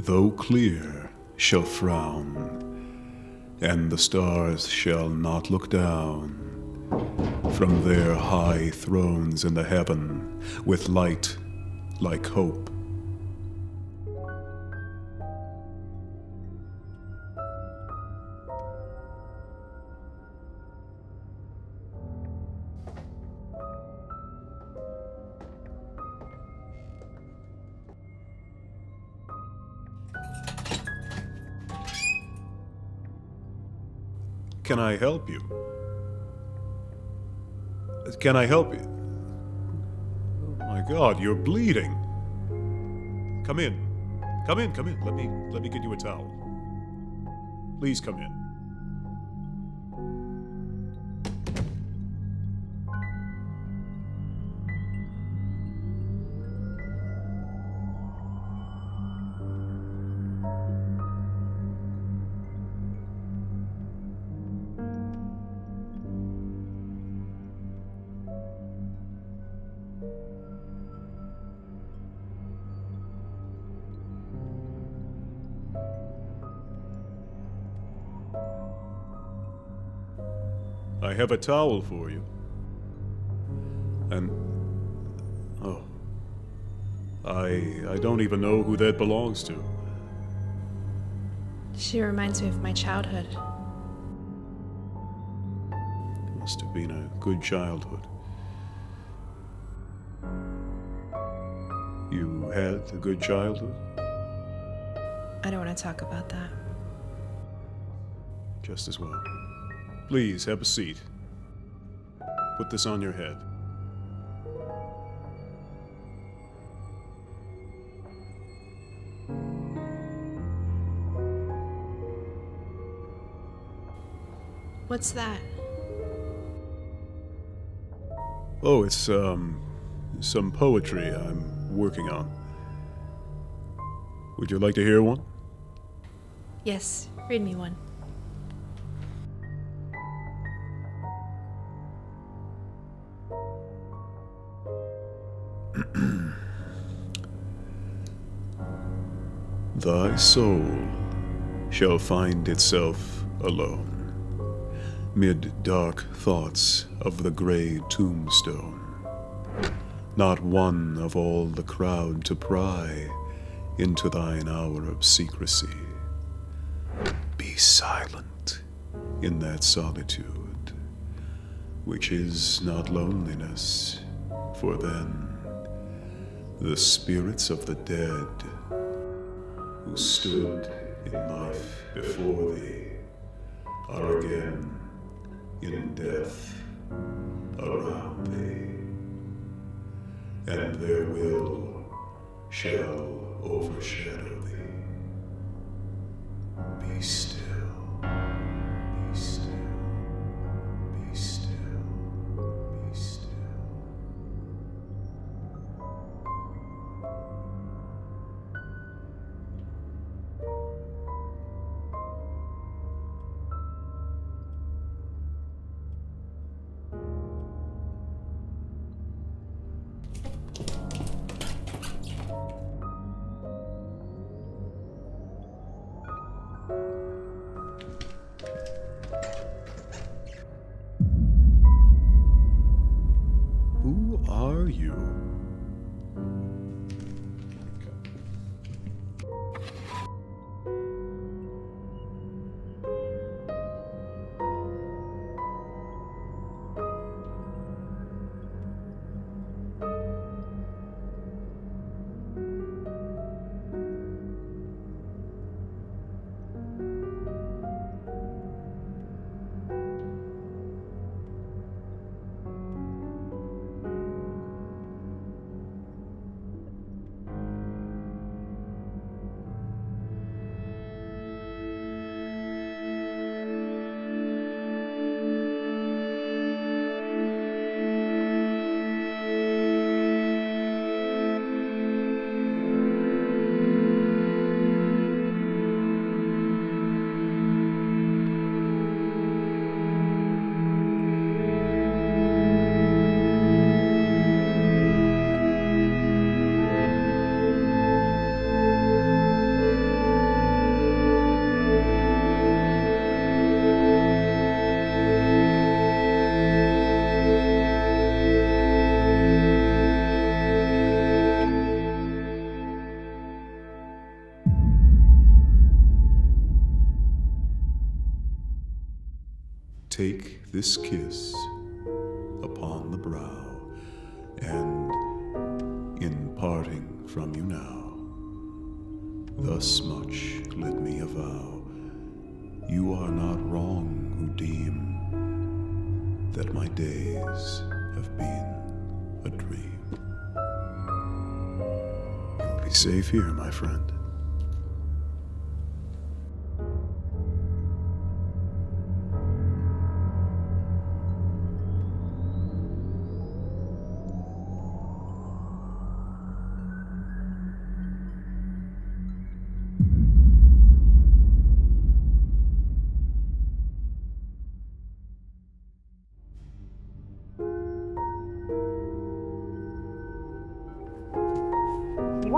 though clear, shall frown, and the stars shall not look down from their high thrones in the heaven with light like hope. Can I help you? Can I help you? Oh my god, you're bleeding. Come in. Come in, come in. Let me let me get you a towel. Please come in. Have a towel for you. And oh, I I don't even know who that belongs to. She reminds me of my childhood. It Must have been a good childhood. You had a good childhood? I don't want to talk about that. Just as well. Please have a seat. Put this on your head. What's that? Oh, it's, um, some poetry I'm working on. Would you like to hear one? Yes, read me one. Thy soul shall find itself alone mid dark thoughts of the gray tombstone. Not one of all the crowd to pry into thine hour of secrecy. Be silent in that solitude, which is not loneliness, for then the spirits of the dead who stood in life before thee are again in death around thee, and their will shall overshadow thee. Be still, Who are you? Take this kiss upon the brow, and in parting from you now, thus much let me avow you are not wrong who deem that my days have been a dream. Be safe here, my friend.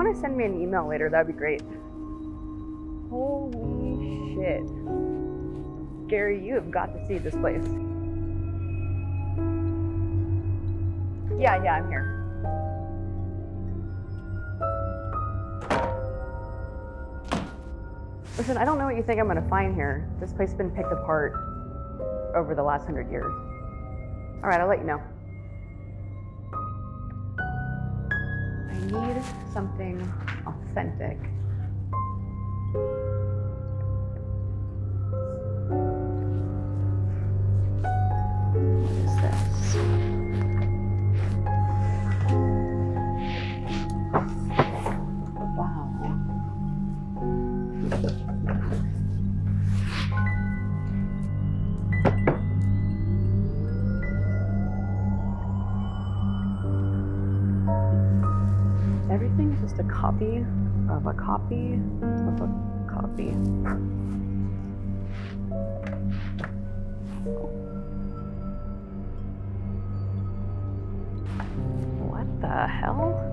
Want to send me an email later, that'd be great. Holy shit. Gary, you have got to see this place. Yeah, yeah, I'm here. Listen, I don't know what you think I'm gonna find here. This place has been picked apart over the last hundred years. All right, I'll let you know. Need something authentic. Just a copy of a copy of a copy. What the hell?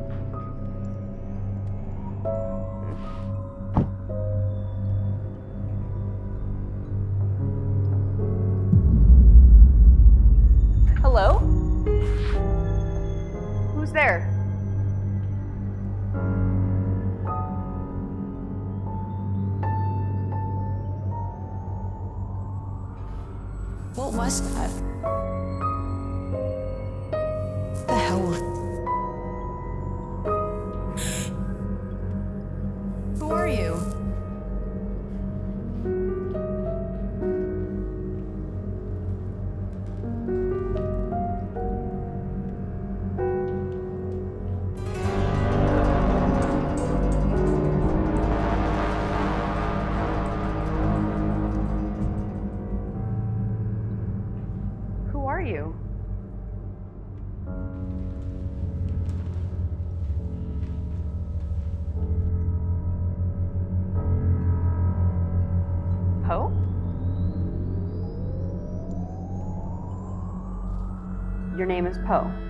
What was that? The hell name is Poe.